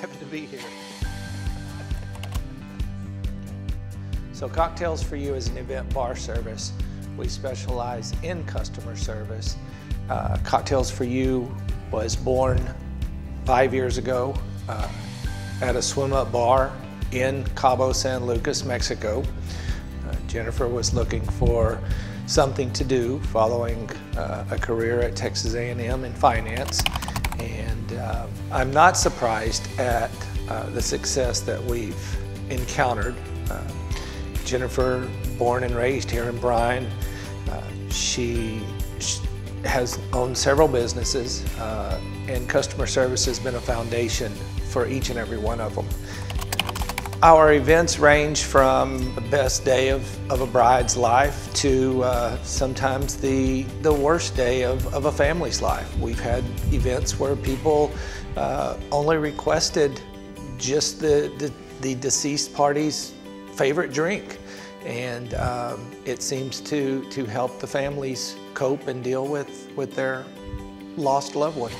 happy to be here. So Cocktails for You is an event bar service. We specialize in customer service. Uh, Cocktails for You was born five years ago uh, at a swim up bar in Cabo San Lucas, Mexico. Uh, Jennifer was looking for something to do following uh, a career at Texas A&M in finance. And uh, I'm not surprised at uh, the success that we've encountered. Uh, Jennifer, born and raised here in Bryan, uh, she, she, has owned several businesses uh, and customer service has been a foundation for each and every one of them. Our events range from the best day of, of a bride's life to uh, sometimes the, the worst day of, of a family's life. We've had events where people uh, only requested just the, the, the, deceased party's favorite drink. And um, it seems to, to help the families cope and deal with, with their lost loved one.